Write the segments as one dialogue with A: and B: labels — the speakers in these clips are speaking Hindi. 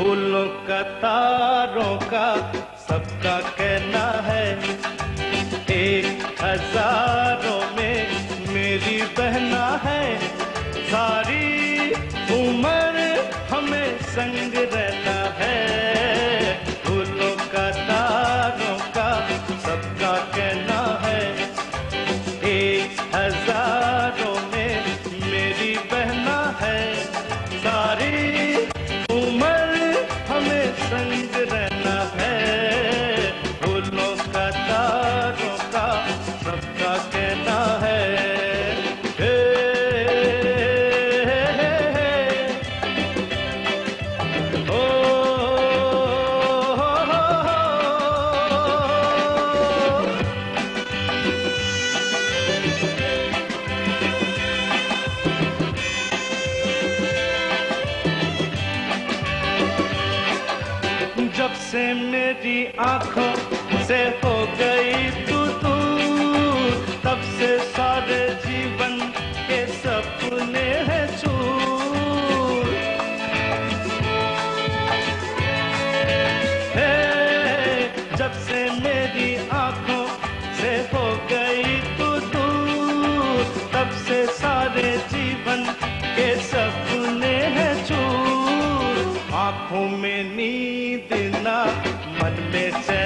A: फूलों का, तारों का सबका कहना है। एक हज़ारों में मेरी बहना है। सारी उम्र हमें संग रहना से मेरी आँखों से हो मन में चैना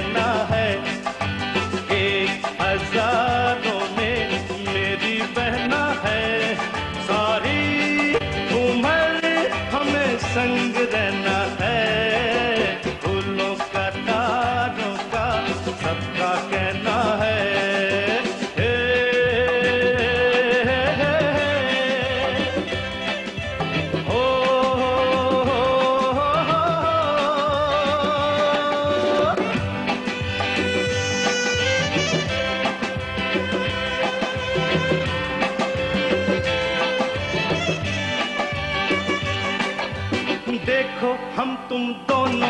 A: देखो, हम तुम दोनों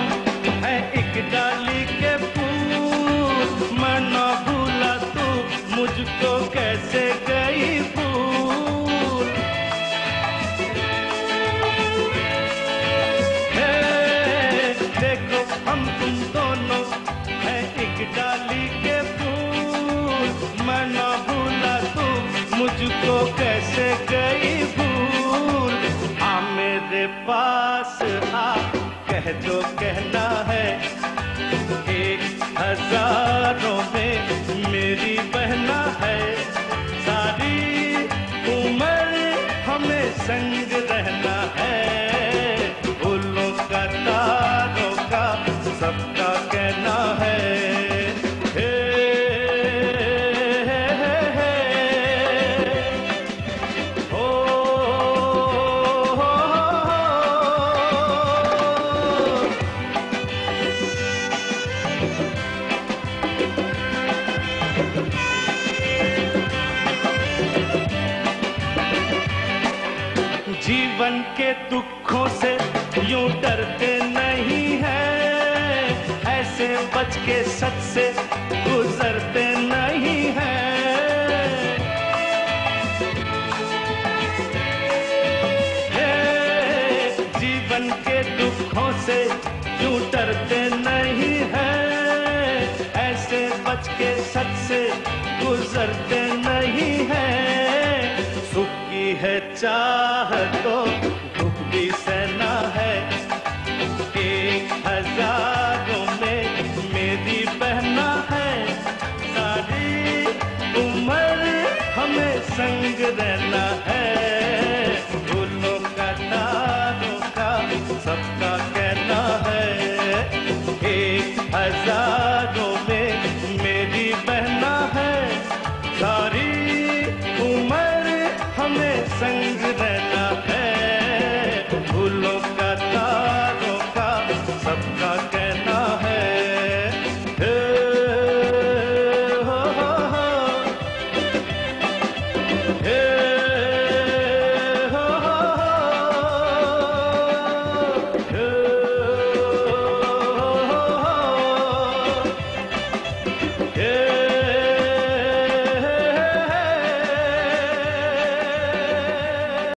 A: है एक डाली के फूल। मैं ना भूला तू, मुझको कैसे गई भूल? देखो, हम तुम दोनों है एक डाली के फूल। मैं ना भूला तू, मुझको कैसे गई भूल? आ मेरे पास कह जो कहना है एक हज़ारों में मेरी बहना है। सारी उम्र हमें संग जीवन के दुखों से यूँ डरते नहीं है। ऐसे बच के सच से गुजरते नहीं है। जीवन के दुखों से यूँ डरते नहीं है। ऐसे बच के सच से गुजरते है तो दुख भी सहना है। एक हज़ारों